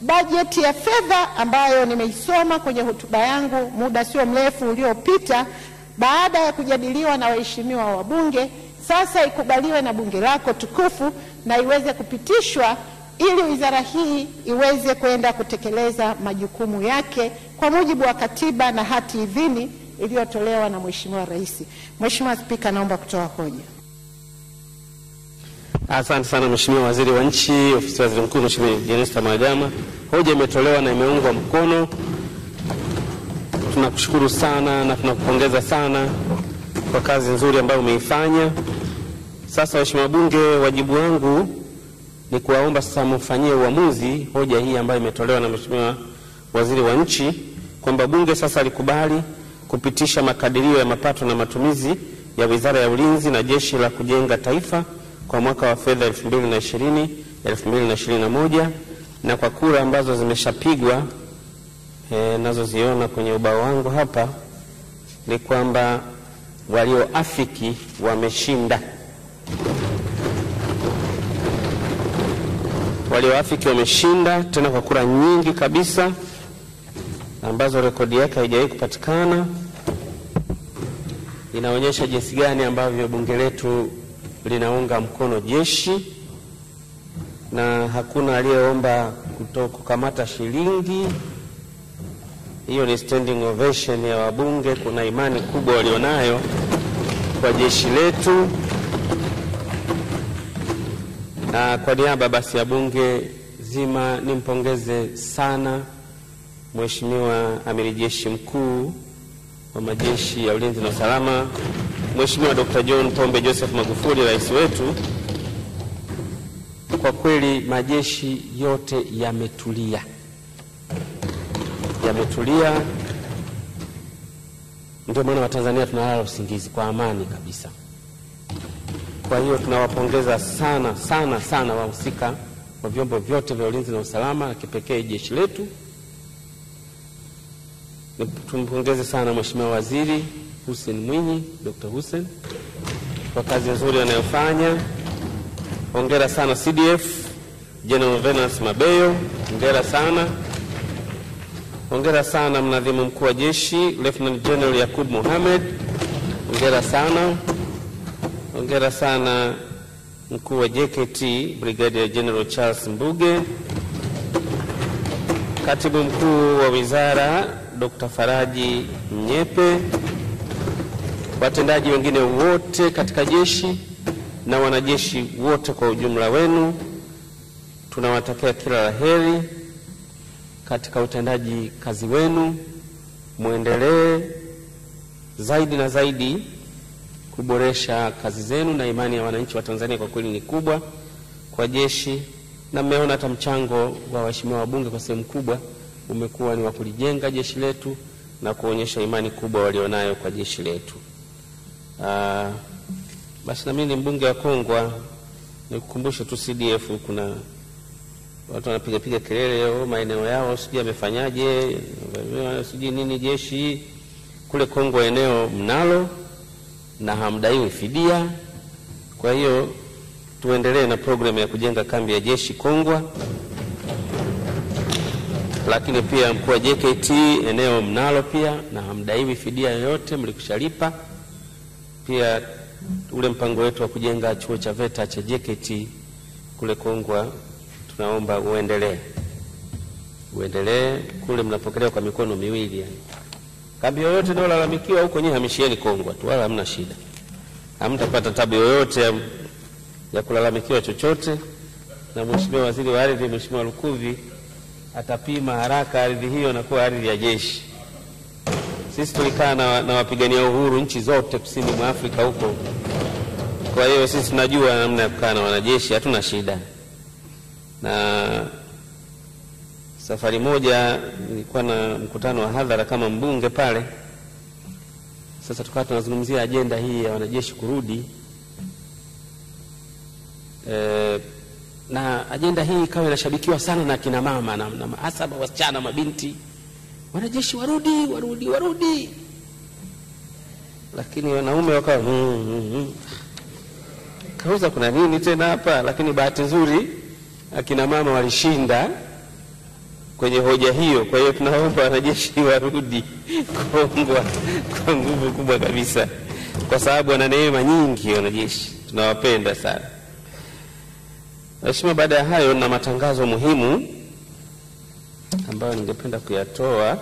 bajeti ya fedha ambayo nimeisoma kwenye hotuba yangu muda sio mrefu uliopita baada ya kujadiliwa na waheshimiwa wabunge, sasa ikubaliwe na bunge lako tukufu na iweze kupitishwa ili wizara hii iweze kwenda kutekeleza majukumu yake kwa mujibu wa katiba na hati idhini iliyotolewa na Mheshimiwa Rais. Mheshimiwa Spika, naomba kutoa hoja. Asante sana Mheshimiwa Waziri wa Nchi, Ofisi ya Waziri Mkuu, Mheshimiwa Jenista Mhagama. Hoja imetolewa na imeungwa mkono. Tunakushukuru sana na tunakupongeza sana kwa kazi nzuri ambayo umeifanya. Sasa waheshimiwa wabunge, wajibu wangu ni kuwaomba sasa mfanyie uamuzi hoja hii ambayo imetolewa na Mheshimiwa Waziri wa Nchi kwamba bunge sasa likubali kupitisha makadirio ya mapato na matumizi ya Wizara ya Ulinzi na Jeshi la Kujenga Taifa kwa mwaka wa fedha 2020 2021 na kwa kura ambazo zimeshapigwa e, nazoziona kwenye ubao wangu hapa ni kwamba walioafiki wameshinda. Walioafiki wameshinda tena kwa kura nyingi kabisa ambazo rekodi yake haijawahi kupatikana. Inaonyesha jinsi gani ambavyo bunge letu linaunga mkono jeshi na hakuna aliyeomba kukamata shilingi. Hiyo ni standing ovation ya wabunge. Kuna imani kubwa walionayo kwa jeshi letu, na kwa niaba basi ya bunge zima nimpongeze sana Mheshimiwa Amiri Jeshi Mkuu wa Majeshi ya Ulinzi na Usalama, Mheshimiwa Dr. John Pombe Joseph Magufuli, rais wetu. Kwa kweli majeshi yote yametulia, yametulia, ndio maana Watanzania tunalala usingizi kwa amani kabisa. Kwa hiyo tunawapongeza sana sana sana wahusika wa vyombo vyote vya ulinzi na usalama na kipekee jeshi letu. Tumpongeze sana Mheshimiwa Waziri Hussein Mwinyi, Dr. Hussein kwa kazi nzuri anayofanya. Hongera sana CDF General Venance Mabeyo, hongera sana. Hongera sana mnadhimu mkuu wa jeshi Lieutenant General Yakub Mohamed, hongera sana. Hongera sana mkuu wa JKT Brigadier General Charles Mbuge, katibu mkuu wa wizara Dr. Faraji Mnyepe, watendaji wengine wote katika jeshi na wanajeshi wote kwa ujumla wenu, tunawatakia kila la heri katika utendaji kazi wenu. Mwendelee zaidi na zaidi kuboresha kazi zenu, na imani ya wananchi wa Tanzania kwa kweli ni kubwa kwa jeshi, na mmeona hata mchango wa waheshimiwa wabunge kwa sehemu kubwa umekuwa ni wa kulijenga jeshi letu na kuonyesha imani kubwa walionayo kwa jeshi letu. Aa, basi na mimi ni mbunge wa Kongwa, nikukumbushe tu CDF, kuna watu wanapigapiga kelele maeneo yao sijui amefanyaje sijui nini. Jeshi kule Kongwa eneo mnalo na hamdaiwi fidia. Kwa hiyo tuendelee na programu ya kujenga kambi ya jeshi Kongwa, lakini pia mkuu wa JKT eneo mnalo pia na hamdaiwi fidia yoyote, mlikushalipa. Pia ule mpango wetu wa kujenga chuo cha VETA cha JKT kule Kongwa tunaomba uendelee, uendelee kule, mnapokelewa kwa mikono miwili yani. Kambi yoyote inayolalamikiwa huko nyinyi hamishieni Kongwa tu, wala hamna shida, hamtapata tabu yoyote ya, ya kulalamikiwa chochote. Na Mheshimiwa Waziri wa Ardhi, Mheshimiwa Lukuvi atapima haraka ardhi hiyo na kuwa ardhi ya jeshi. Sisi tulikaa na, na wapigania uhuru nchi zote kusini mwa Afrika huko, kwa hiyo sisi tunajua namna ya kukaa na wanajeshi, hatuna shida. Na safari moja nilikuwa na mkutano wa hadhara kama mbunge pale. Sasa tukawa tunazungumzia ajenda hii ya wanajeshi kurudi e, na ajenda hii ikawa inashabikiwa sana na kina mama na, na hasa wasichana mabinti, wanajeshi warudi, warudi, warudi, lakini wanaume wakawa mm, mm, mm. Kauza kuna nini tena hapa? Lakini bahati nzuri akina mama walishinda kwenye hoja hiyo. Kwa hiyo tunaomba wanajeshi warudi Kongwa kwa nguvu kubwa kabisa, kwa sababu wana neema nyingi wanajeshi, tunawapenda sana. Mheshimiwa, baada ya hayo na matangazo muhimu ambayo ningependa kuyatoa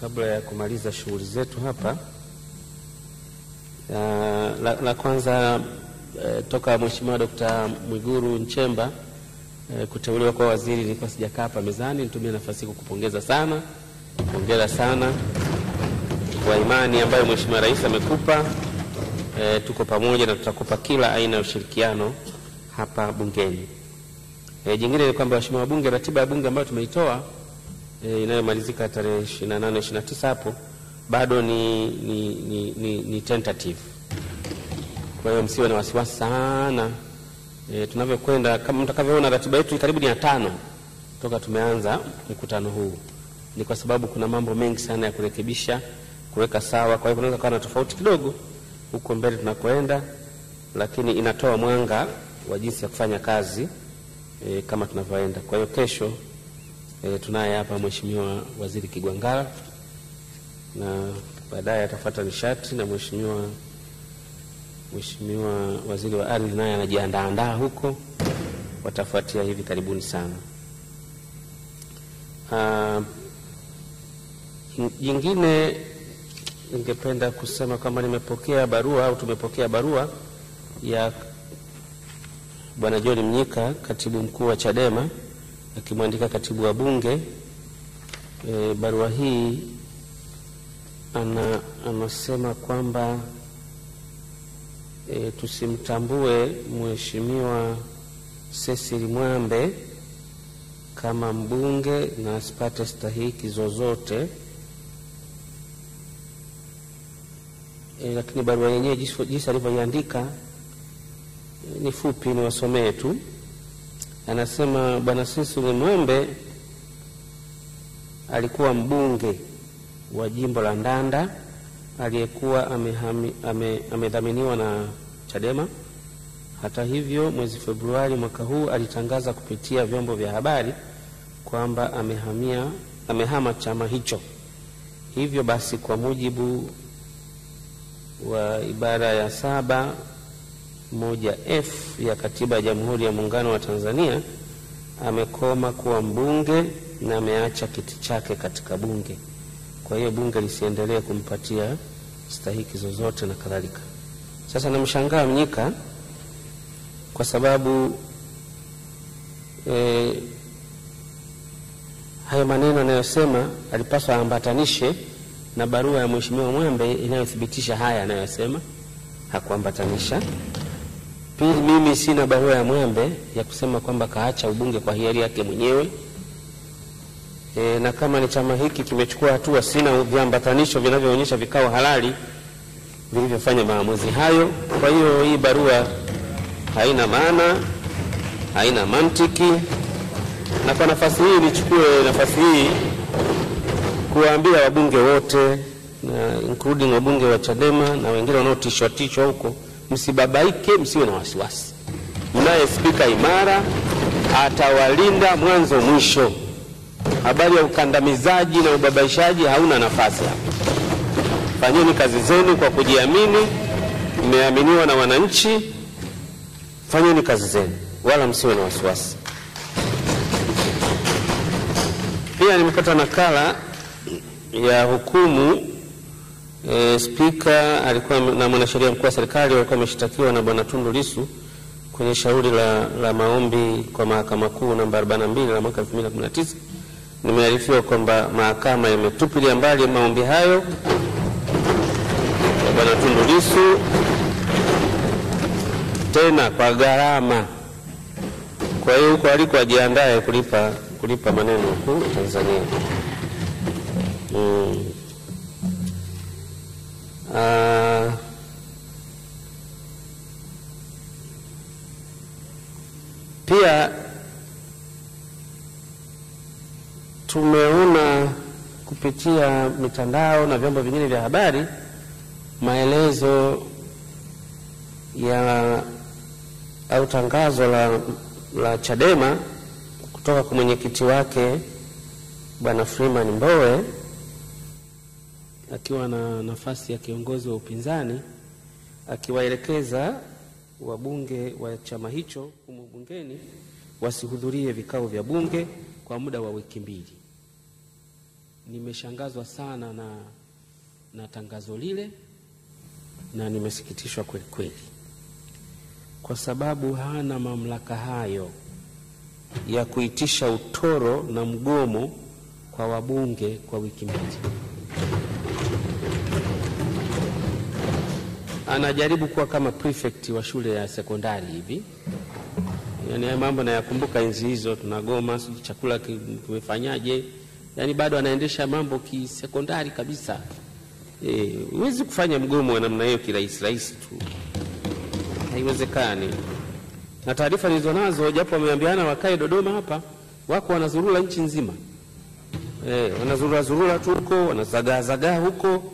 kabla ya kumaliza shughuli zetu hapa. Uh, la, la kwanza uh, toka Mheshimiwa Dkt. Mwiguru Nchemba uh, kuteuliwa kwa waziri, nilikuwa sijakaa hapa mezani, nitumie nafasi hii kukupongeza sana, hongera sana kwa imani ambayo Mheshimiwa Rais amekupa. E, tuko pamoja na tutakupa kila aina ya ushirikiano hapa bungeni. E, jingine ni kwamba waheshimiwa wabunge, ratiba ya bunge ambayo tumeitoa e, inayomalizika tarehe 28 29 hapo bado ni, ni, ni, ni, ni tentative. Kwa hiyo msiwe na wasiwasi sana e, tunavyokwenda kama mtakavyoona ratiba yetu karibu ni ya tano toka tumeanza mkutano huu. Ni kwa sababu kuna mambo mengi sana ya kurekebisha, kuweka sawa. Kwa hiyo kunaweza kuwa na tofauti kidogo huko mbele tunakoenda, lakini inatoa mwanga wa jinsi ya kufanya kazi e, kama tunavyoenda. Kwa hiyo kesho e, tunaye hapa mweshimiwa Waziri Kigwangala na baadaye atafata nishati na mheshimiwa Mheshimiwa Waziri wa Ardhi naye anajiandaandaa huko, watafuatia hivi karibuni sana. Uh, jingine ningependa kusema kwamba nimepokea barua au tumepokea barua ya Bwana John Mnyika, katibu mkuu wa Chadema, akimwandika katibu wa Bunge. E, barua hii ana, anasema kwamba e, tusimtambue Mheshimiwa Cecil Mwambe kama mbunge na asipate stahiki zozote e, lakini barua yenyewe jinsi alivyoiandika e, ni fupi, niwasomee tu. anasema Bwana Cecil Mwambe alikuwa mbunge wa jimbo la Ndanda aliyekuwa amedhaminiwa ame- ame na Chadema. Hata hivyo, mwezi Februari mwaka huu alitangaza kupitia vyombo vya habari kwamba amehamia amehama chama hicho. Hivyo basi, kwa mujibu wa ibara ya saba moja f ya katiba ya Jamhuri ya Muungano wa Tanzania amekoma kuwa mbunge na ameacha kiti chake katika bunge. Kwa hiyo bunge lisiendelee kumpatia stahiki zozote na kadhalika. Sasa namshangaa Mnyika kwa sababu eh, hayo maneno anayosema alipaswa aambatanishe na barua ya Mheshimiwa Mwembe inayothibitisha haya anayosema, hakuambatanisha. Pili, mimi sina barua ya Mwembe ya kusema kwamba kaacha ubunge kwa hiari yake mwenyewe e, na kama ni chama hiki kimechukua hatua, sina viambatanisho vinavyoonyesha vikao halali vilivyofanya maamuzi hayo. Kwa hiyo hii barua haina maana, haina mantiki, na kwa nafasi hii nichukue nafasi hii kuwaambia wabunge wote na including wabunge wa Chadema na wengine wanaotishwa tishwa huko, msibabaike, msiwe na wasiwasi. Mnaye spika imara, atawalinda mwanzo mwisho. Habari ya ukandamizaji na ubabaishaji hauna nafasi hapa. Fanyeni kazi zenu kwa kujiamini, mmeaminiwa na wananchi. Fanyeni kazi zenu, wala msiwe na wasiwasi. Pia nimepata nakala ya hukumu e, spika alikuwa na mwanasheria mkuu wa serikali walikuwa wameshtakiwa na bwana Tundu Lissu kwenye shauri la, la maombi kwa mahakama kuu namba 42 la mwaka 2019. Nimearifiwa kwamba mahakama imetupilia mbali maombi hayo bwana Tundu Lissu tena kwa gharama. Kwa hiyo huko aliko ajiandae kulipa, kulipa maneno huku Tanzania. Mm. Pia tumeona kupitia mitandao na vyombo vingine vya habari maelezo ya au tangazo la, la Chadema kutoka kwa mwenyekiti wake Bwana Freeman Mbowe akiwa na nafasi ya kiongozi wa upinzani akiwaelekeza wabunge wa chama hicho humo bungeni wasihudhurie vikao vya bunge kwa muda wa wiki mbili. Nimeshangazwa sana na, na tangazo lile na nimesikitishwa kweli kweli, kwa sababu hana mamlaka hayo ya kuitisha utoro na mgomo kwa wabunge kwa wiki mbili. Anajaribu kuwa kama prefect wa shule ya sekondari hivi. Yani haya mambo nayakumbuka enzi hizo, tunagoma sijui chakula kimefanyaje, yani bado anaendesha mambo kisekondari kabisa. Eh, e, kufanya mgomo wa namna hiyo kirahisi rahisi tu, haiwezekani. Na taarifa nilizo nazo, japo wameambiana wakae Dodoma hapa, wako wanazurura nchi nzima e, wanazurura zurura tu huko, wanazagaazagaa huko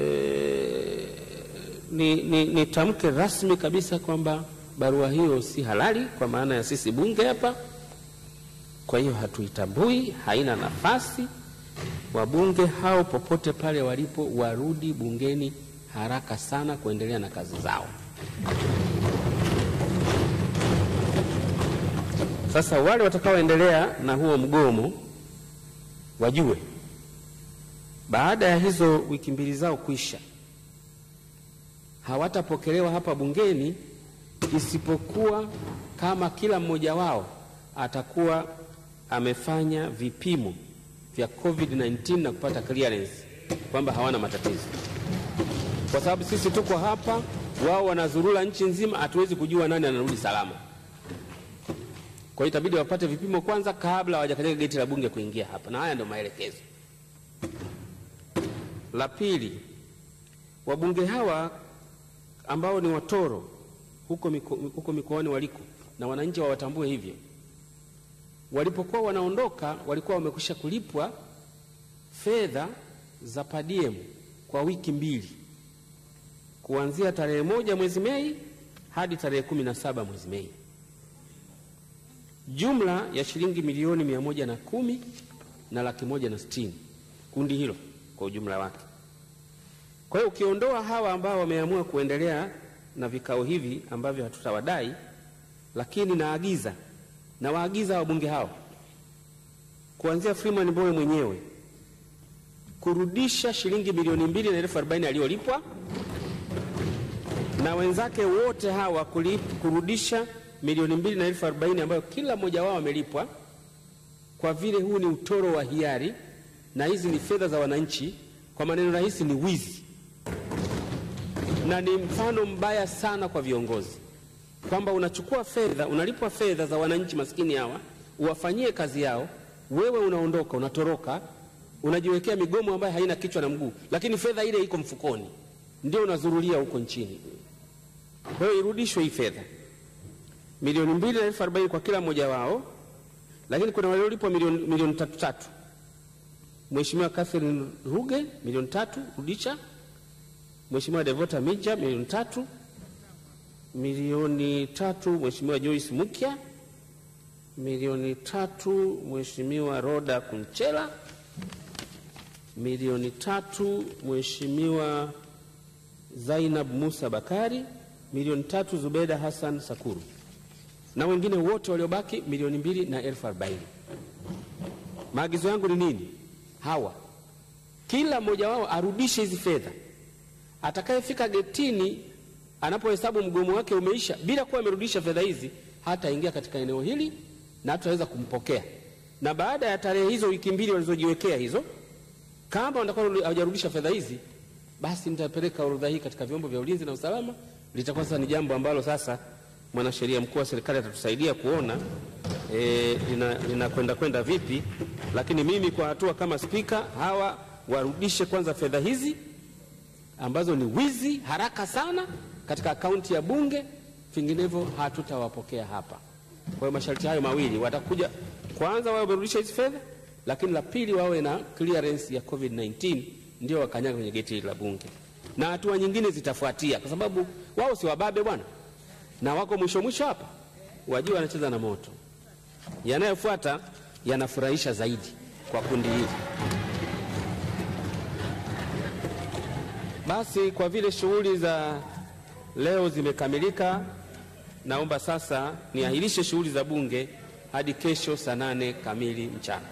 e, ni, ni, ni tamke rasmi kabisa kwamba barua hiyo si halali kwa maana ya sisi bunge hapa. Kwa hiyo hatuitambui, haina nafasi. Wabunge hao popote pale walipo warudi bungeni haraka sana kuendelea na kazi zao. Sasa wale watakaoendelea na huo mgomo wajue baada ya hizo wiki mbili zao kuisha, hawatapokelewa hapa bungeni isipokuwa kama kila mmoja wao atakuwa amefanya vipimo vya COVID-19 na kupata clearance kwamba hawana matatizo, kwa sababu sisi tuko hapa, wao wanazurula nchi nzima, hatuwezi kujua nani anarudi salama. Kwa hiyo itabidi wapate vipimo kwanza kabla hawajakanyaga geti la bunge kuingia hapa, na haya ndio maelekezo. La pili, wabunge hawa ambao ni watoro huko, miko, huko mikoani waliko na wananchi wawatambue hivyo. Walipokuwa wanaondoka, walikuwa wamekwisha kulipwa fedha za padiem kwa wiki mbili. Kuanzia tarehe moja mwezi Mei hadi tarehe kumi na saba mwezi Mei, jumla ya shilingi milioni mia moja na kumi na laki moja na stini kundi hilo kwa ujumla wake. Kwa hiyo ukiondoa hawa ambao wameamua kuendelea na vikao hivi ambavyo hatutawadai, lakini naagiza na waagiza wabunge hao kuanzia Freeman Mbowe mwenyewe kurudisha shilingi bilioni mbili na elfu arobaini aliyolipwa na wenzake wote hawa kurudisha milioni mbili na elfu arobaini ambayo kila mmoja wao amelipwa, kwa vile huu ni utoro wa hiari na hizi ni fedha za wananchi. Kwa maneno rahisi, ni wizi na ni mfano mbaya sana kwa viongozi, kwamba unachukua fedha, unalipwa fedha za wananchi maskini hawa uwafanyie kazi yao, wewe unaondoka, unatoroka, unajiwekea migomo ambayo haina kichwa na mguu, lakini fedha ile iko mfukoni, ndio unazurulia huko nchini. Kwa hiyo irudishwe hii fedha milioni mbili na elfu arobaini kwa kila mmoja wao, lakini kuna waliolipwa milioni, milioni tatu tatu. Mheshimiwa Catherine Ruge milioni tatu rudisha. Mheshimiwa Devota Mija milioni tatu. Milioni tatu Mheshimiwa Joyce Mukia. Milioni tatu Mheshimiwa Roda Kunchela. Milioni tatu Mheshimiwa Zainab Musa Bakari. Milioni tatu Zubeda Hassan Sakuru na wengine wote waliobaki milioni mbili na elfu arobaini. Maagizo yangu ni nini? Hawa kila mmoja wao arudishe hizi fedha. Atakayefika getini anapohesabu mgomo wake umeisha bila kuwa amerudisha fedha hizi, hataingia katika eneo hili na hatutaweza kumpokea. Na baada ya tarehe hizo, wiki mbili walizojiwekea hizo, kama watakuwa hawajarudisha fedha hizi, basi nitapeleka orodha hii katika vyombo vya ulinzi na usalama. Litakuwa sasa ni jambo ambalo sasa mwanasheria mkuu wa serikali atatusaidia kuona e, linakwenda kwenda vipi, lakini mimi kwa hatua kama spika, hawa warudishe kwanza fedha hizi ambazo ni wizi haraka sana katika akaunti ya Bunge, vinginevyo hatutawapokea hapa. Kwa hiyo masharti hayo mawili, watakuja kwanza wawe wamerudisha hizi fedha, lakini la pili wawe na clearance ya COVID-19 ndio wakanyaga kwenye geti la Bunge, na hatua nyingine zitafuatia, kwa sababu wao si wababe bwana na wako mwisho mwisho hapa, wajua wanacheza na moto. Yanayofuata yanafurahisha zaidi kwa kundi hili. Basi kwa vile shughuli za leo zimekamilika, naomba sasa niahirishe shughuli za bunge hadi kesho saa nane kamili mchana.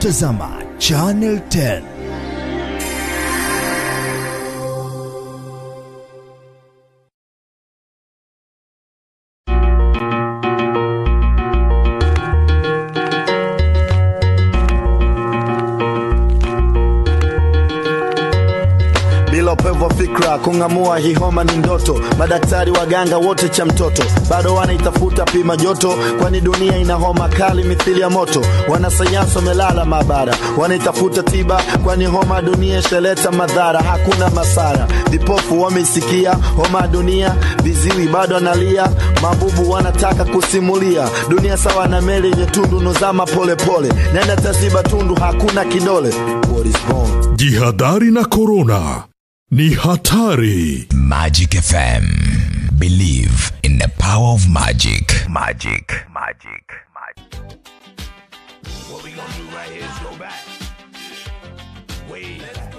Kutazama Channel 10. Kung'amua hii homa ni ndoto. Madaktari waganga wote cha mtoto. Bado wanaitafuta pima joto kwani dunia ina homa kali mithili ya moto. Wanasayansi wamelala maabara wanaitafuta tiba kwani homa dunia ishaleta madhara. Hakuna masara. Vipofu wameisikia homa dunia viziwi bado analia. Mabubu wanataka kusimulia. Dunia sawa na meli yenye tundu nozama polepole nenda taziba tundu hakuna kidole. Jihadari? Na korona ni hatari. Magic FM. Believe in the power of magic. Magic. Magic. Magic. What we gonna do right here is go back. Way back.